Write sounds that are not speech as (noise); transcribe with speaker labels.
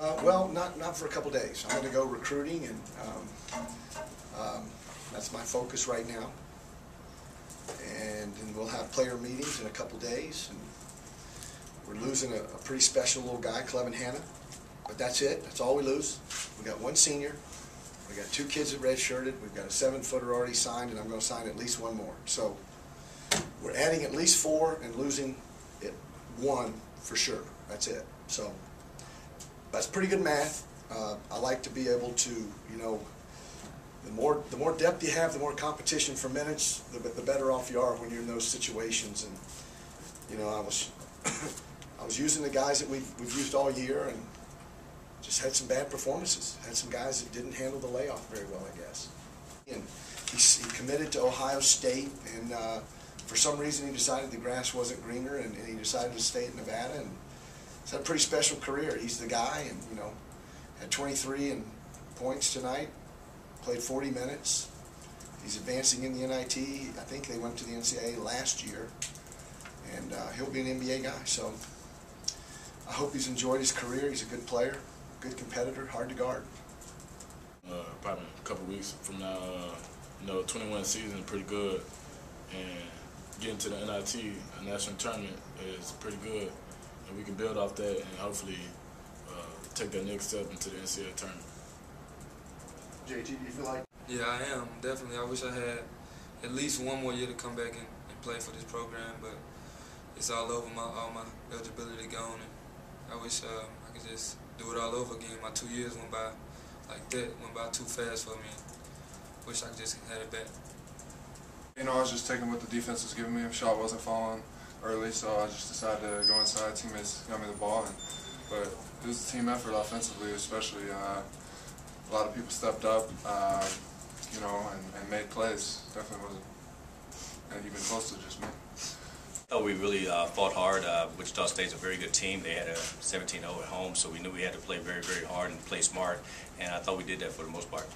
Speaker 1: Uh, well, not, not for a couple days. I'm gonna go recruiting and, um, um, that's my focus right now. And we'll have player meetings in a couple days and we're losing a, a pretty special little guy, Clevin Hannah. But that's it, that's all we lose. We got one senior, we got two kids that redshirted, we've got a seven footer already signed and I'm gonna sign at least one more. So we're adding at least four and losing it, one for sure, that's it. So that's pretty good math. Uh, I like to be able to, you know, the more the more depth you have, the more competition for minutes, the, the better off you are when you're in those situations. And you know, I was (coughs) I was using the guys that we've we've used all year, and just had some bad performances. Had some guys that didn't handle the layoff very well, I guess. And he, he committed to Ohio State, and uh, for some reason he decided the grass wasn't greener, and, and he decided to stay at Nevada. And he's had a pretty special career. He's the guy, and you know, had 23 in points tonight. Played 40 minutes. He's advancing in the NIT. I think they went to the NCAA last year, and uh, he'll be an NBA guy. So I hope he's enjoyed his career. He's a good player, good competitor, hard to guard.
Speaker 2: uh, probably a couple weeks from now. Uh, you know, 21 season pretty good, and getting to the NIT, a national tournament, is pretty good, and we can build off that and hopefully uh, take that next step into the NCAA tournament.
Speaker 1: JT, do you feel like
Speaker 3: Yeah, I am definitely. I wish I had at least one more year to come back and, and play for this program, but it's all over. My all my eligibility gone, and I wish uh, I could just do it all over again. My two years went by like that, went by too fast for me. Wish I could just had it back.
Speaker 4: You know, I was just taking what the defense was giving me. If shot wasn't falling early, so I just decided to go inside. Teammates got me the ball, and, but it was a team effort offensively, especially. Uh, a lot of people stepped up, uh, you know, and, and made plays. Definitely wasn't even close to just me.
Speaker 5: Oh, we really uh, fought hard. Uh, Wichita State's a very good team. They had a 17-0 at home, so we knew we had to play very, very hard and play smart, and I thought we did that for the most part.